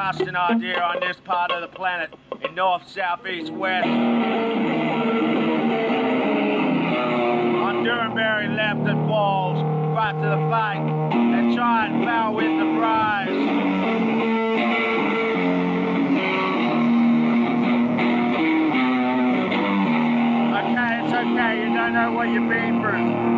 just out idea on this part of the planet in north, south, east, west. On Durberry left and balls right to the fight and try and foul win the prize. Okay, it's okay. You don't know what you've been through.